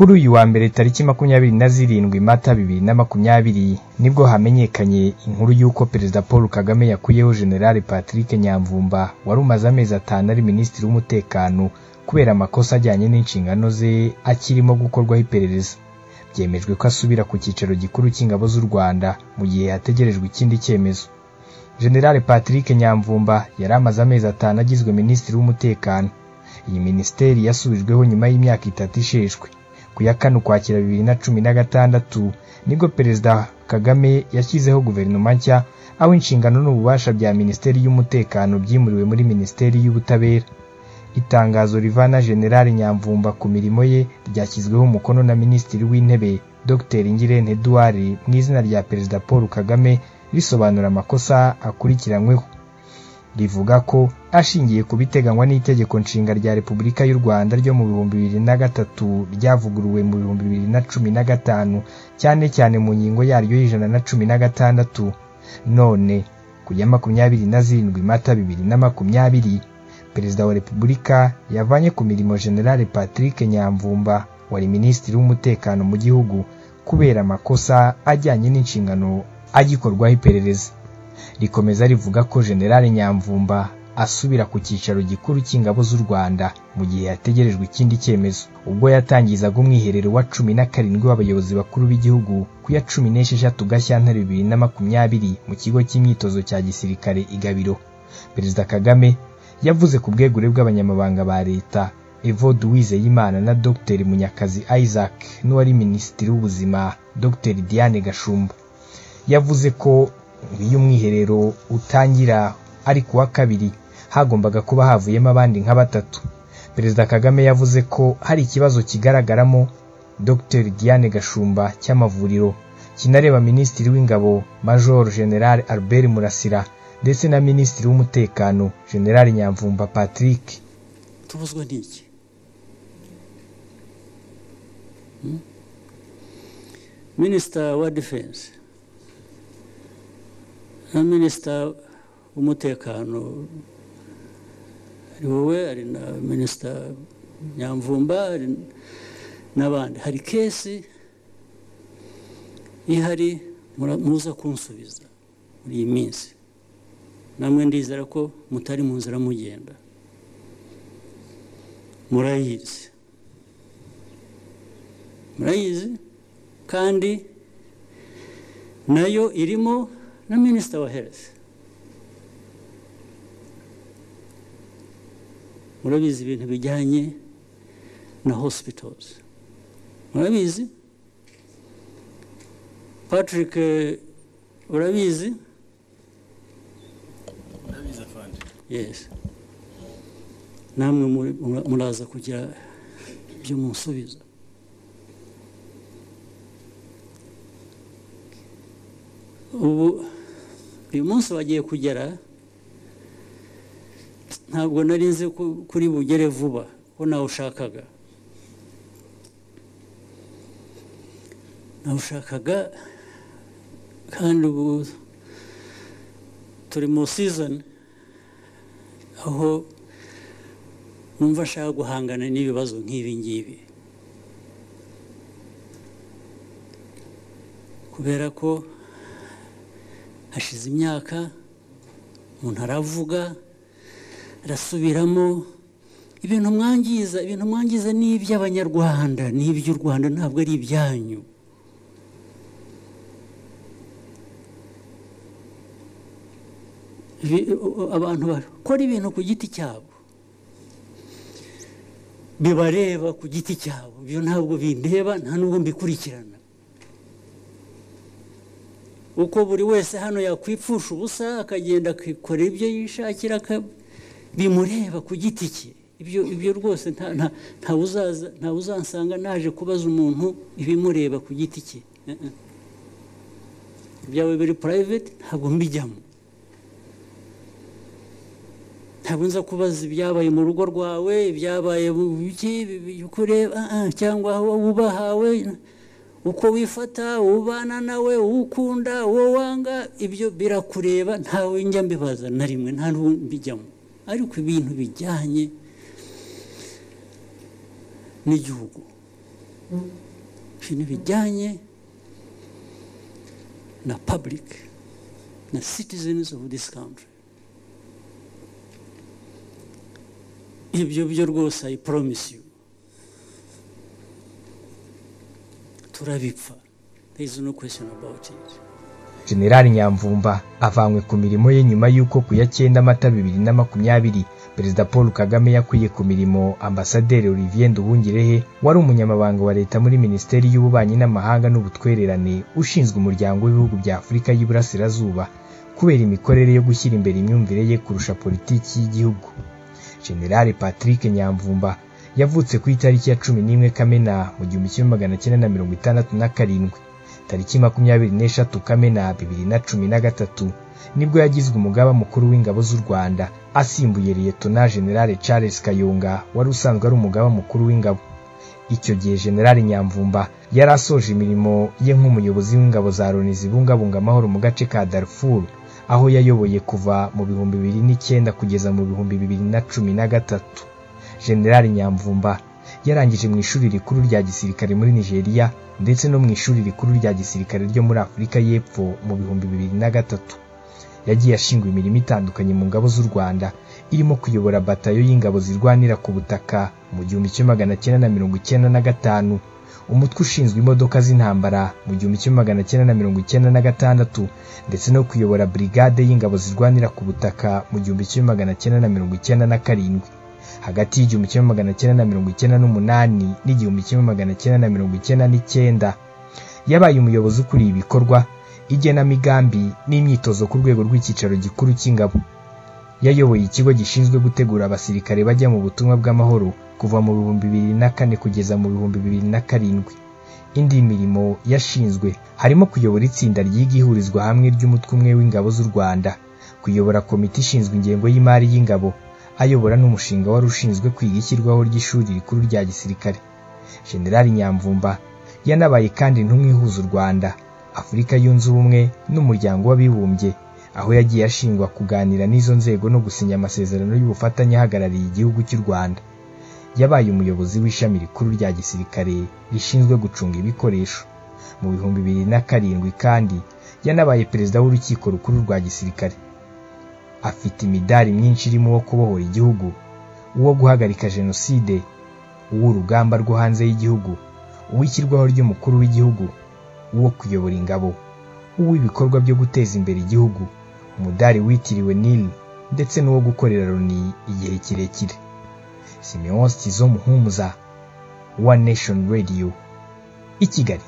kuri uyu wa mbere tariki makumyabiri na zirindwi mata bibiri na makumyabiri ni bwo hamenyekanye inkuru y'uko perezida paul kagame yakuyeho generali patrick nyamvumba wari umaze amezi atanu ari minisitiri w'umutekano kubera amakosa ajyanye n'inshingano ze akirimo gukorwaho iperereza. Byemejwe ko asubira ku cyicaro gikuru cy'ingabo z'u rwanda mu gihe hategerejwe ikindi cyemezo. Generali patrick nyamvumba yari amaze amezi atanu agizwe minisitiri w'umutekano. Iyi minisiteri yasubijweho nyuma y'imyaka itatu isheshwe. Ku ya kane ukwakira bibiri na cumi na gatandatu ni bwo perezida kagame yashyizeho guverinoma nshya aho inshingano n'ububasha bya minisiteri y'umutekano byimuriwe muri minisiteri y'ubutabera. Itangazo rivana generali nyamvumba ku mirimo ye ryashyizweho umukono na minisitiri w'intebe dr. Ngirente edouard mu izina rya perezida paul kagame risobanura amakosa akurikiranyweho. Rivuga ko ashingiye ku biteganywa n'itegeko nshinga rya repubulika y'u rwanda ryo mu bihumbi bibiri na gatatu ryavuguruwe mu bihumbi bibiri na cumi na gatanu cyane cyane mu ngingo yaryo y'ijana na cumi na gatandatu. None ku ya makumyabiri na zirindwi mata bibiri na makumyabiri perezida wa repubulika yavanye ku mirimo generale patrick nyamvumba wari minisitiri w'umutekano mu gihugu kubera amakosa ajyanye n'inshingano agikorwaho iperereza. Rikomeza rivuga ko generale nyamvumba asubira ku cyicaro gikuru cy'ingabo z'u rwanda mu gihe hategerejwe ikindi cyemezo. Ubwo yatangizaga umwiherero wa cumi na karindwi w'abayobozi bakuru b'igihugu ku ya cumi n'esheshatu gashyantare bibiri na makumyabiri mu kigo cy'imyitozo cya gisirikare i gabiro. Perezida kagame yavuze ku bwegure bw'abanyamabanga ba leta evode uwizeyimana na dr. Munyakazi isaac n'uwari minisitiri w'ubuzima dr. Diane gashumba. Yavuze ko iyo umwiherero utangira ari ku wa kabiri hagombaga kuba havuyemo abandi nka batatu. Perezida kagame yavuze ko hari ikibazo kigaragaramo dr. Diane gashumba cy'amavuriro. Kinareba minisitiri w'ingabo major general albert murasira ndetse na minisitiri w'umutekano general nyamvumba patrick. Tubuzwa n'iki? Minisita wa defense na minisita w'umutekano ari wowe hari na minisita nyamvumba n'abandi. Hari kesi ihari muza kunsubiza muri iyi minsi. Namwe ndizera ko mutari mu nzira mugenda. Murayizi. Murayizi kandi na yo irimo na minisita wa health murabizi ibintu bijyanye na hospitals. Murabizi patrick urabizi yes. Namwe muraza kugira ibyo musubiza ubu uyu munsi wagiye kugera ntabwo nari nzi kuri bugere vuba ko nawe ushakaga nawe ushakaga kandi ubu turi mu sizoni aho numva ashaka guhangana n'ibibazo nk'ibi ngibi. Kubera ko hashize imyaka umuntu aravuga arasubiramo ibintu mwangiza ibintu mwangiza ni iby'abanyarwanda ni iby'u rwanda ntabwo ari ibyanyu. Abantu bakora ibintu ku giti cyabo. Bibareba ku giti cyabo. Ibyo ntabwo bindeba nta nubwo mbikurikirana. Uko buri wese hano yakwipfusha ubusa akagenda akikorera ibyo yishakira bimureba ku giti cye ibyo rwose ntawe uzansanga naje kubaza umuntu ibimureba ku giti cye ibyawe biri purayiveti ntabwo mbijyamo ntabwo nza kubaza ibyabaye mu rugo rwawe ibyabaye cyangwa aho wubahawe uko wifata ubana nawe ukunda uwo wanga ibyo birakureba ntawe njya mbibaza na rimwe nta mbijyamo. Ariko ibintu bijyanye n'igihugu ibintu bijyanye na public na citizens of this country. Ibyo byo rwose i promise turabipfa. Generali nyamvumba avanywe ku mirimo ye nyuma y'uko ku ya cyenda mata bibiri na makumyabiri perezida paul kagame yakwiye ku mirimo ambasaderi olivier nduhungirehe wari umunyamabanga wa leta muri minisiteri y'ububanyi n'amahanga n'ubutwererane ushinzwe umuryango w'ibihugu bya afurika y'iburasirazuba kubera imikorere yo gushyira imbere imyumvire ye kurusha politiki y'igihugu. Generali patrick nyamvumba yavutse ku itariki ya cumi n'imwe kamena mu gihumbi kimwe magana cyenda na mirongo itandatu na karindwi. Tariki makumyabiri n'eshatu kamena bibiri na cumi na gatatu ni bwo yagizwe umugaba mukuru w'ingabo z'u rwanda asimbuye liyetona generale charles kayonga wari usanzwe ari umugaba mukuru w'ingabo. Icyo gihe generale nyamvumba yari asoje imirimo ye nk'umuyobozi w'ingabo za loni zibungabunga amahoro mu gace ka darfur aho yayoboye kuva mu bihumbi bibiri n'icyenda kugeza mu bihumbi bibiri na cumi na gatatu. Generale nyamvumba. Yarangije mu ishuri rikuru rya gisirikare muri nigeria ndetse no mu ishuri rikuru rya gisirikare ryo muri afurika y'epfo mu bihumbi bibiri na gatatu. Yagiye ashinzwe imirimo itandukanye mu ngabo z'u rwanda irimo kuyobora batayo y'ingabo zirwanira ku butaka mu gihumbi kimwe magana cyenda na mirongo icyenda na gatanu umutwe ushinzwe imodoka z'intambara mu gihumbi kimwe magana cyenda na mirongo icyenda na gatandatu ndetse no kuyobora brigade y'ingabo zirwanira ku butaka mu gihumbi kimwe magana cyenda na mirongo icyenda na karindwi. Hagati y'igihumbi kimwe magana cyenda na mirongo icyenda n'umunani n'igihumbi kimwe magana cyenda na mirongo icyenda n'icyenda. Yabaye umuyobozi ukuriye ibikorwa igenamigambi n'imyitozo ku rwego rw'icyicaro gikuru cy'ingabo. Yayoboye ikigo gishinzwe gutegura abasirikare bajya mu butumwa bw'amahoro kuva mu bihumbi bibiri na kane kugeza mu bihumbi bibiri na karindwi. Indi mirimo yashinzwe harimo kuyobora itsinda ryiga ihurizwa hamwe ry'umutwe umwe w'ingabo z'u rwanda kuyobora komite ishinzwe ingengo y'imari y'ingabo ayobora n'umushinga wari ushinzwe kwiga ishyirwaho ry'ishuri rikuru rya gisirikare. Generali nyamvumba yanabaye kandi intumwa ihuza u rwanda afurika yunze ubumwe n'umuryango w'abibumbye aho yagiye ashingwa kuganira n'izo nzego no gusinya amasezerano y'ubufatanye ahagarariye igihugu cy'u rwanda. Yabaye umuyobozi w'ishami rikuru rya gisirikare rishinzwe gucunga ibikoresho. Mu bihumbi bibiri na karindwi kandi yanabaye perezida w'urukiko rukuru rwa gisirikare. Afite imidari myinshi irimo uwo kubohora igihugu uwo guhagarika jenoside uw'urugamba rwo hanze y'igihugu uw'ishyirwaho ry'umukuru w'igihugu uwo kuyobora ingabo uw'ibikorwa byo guteza imbere igihugu umudari witiriwe nil ndetse n'uwo gukorera loni igihe kirekire. Simeon stizo muhumuza one nation radio i kigali.